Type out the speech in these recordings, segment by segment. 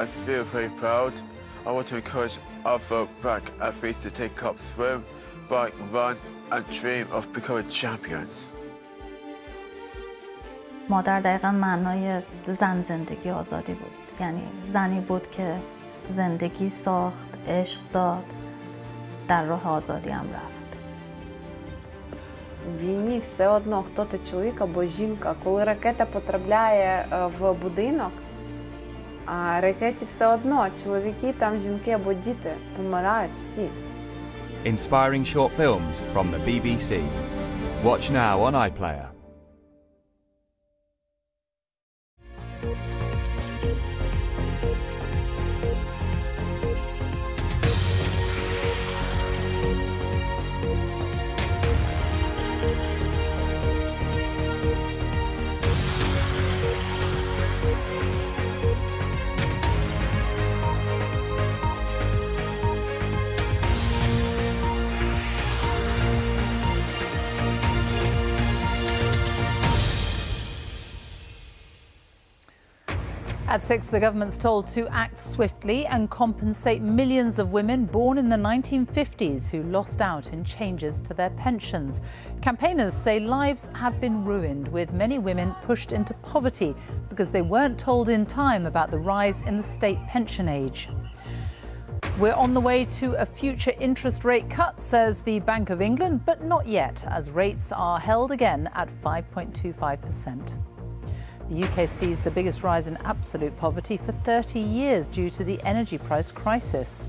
I feel very proud. I want to encourage other black athletes to take up swim, bike, run, and dream of becoming champions. مادر دقیقا معنای زن زندگی آزادی بود یعنی زنی بود که زندگی ساخت عشق داد در راه آزادی هم رفت В війні все одно, хто ти чоловік або жінка, коли ракета потрапляє е, в будинок, а ракеті все одно чоловіки, там жінки або діти помирають всі. Inspiring short films from the BBC. Watch now on iPlayer. At six, the government's told to act swiftly and compensate millions of women born in the 1950s who lost out in changes to their pensions. Campaigners say lives have been ruined, with many women pushed into poverty because they weren't told in time about the rise in the state pension age. We're on the way to a future interest rate cut, says the Bank of England, but not yet, as rates are held again at 5.25%. The UK sees the biggest rise in absolute poverty for 30 years due to the energy price crisis.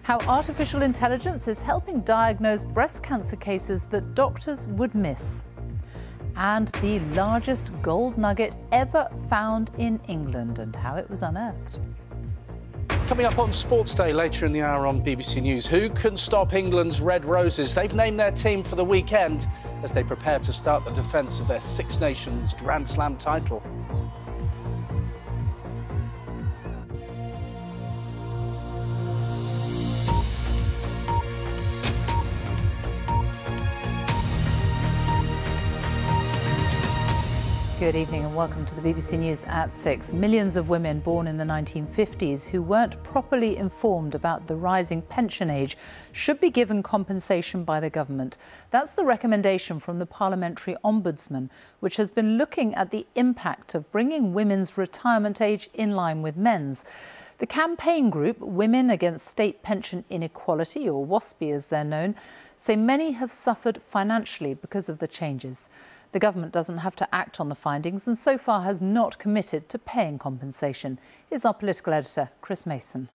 How artificial intelligence is helping diagnose breast cancer cases that doctors would miss. And the largest gold nugget ever found in England and how it was unearthed. Coming up on Sports Day later in the hour on BBC News, who can stop England's Red Roses? They've named their team for the weekend as they prepare to start the defence of their Six Nations Grand Slam title. Good evening and welcome to the BBC News at 6. Millions of women born in the 1950s who weren't properly informed about the rising pension age should be given compensation by the government. That's the recommendation from the Parliamentary Ombudsman, which has been looking at the impact of bringing women's retirement age in line with men's. The campaign group Women Against State Pension Inequality, or WASPI as they're known, say many have suffered financially because of the changes. The government doesn't have to act on the findings and so far has not committed to paying compensation. Is our political editor, Chris Mason.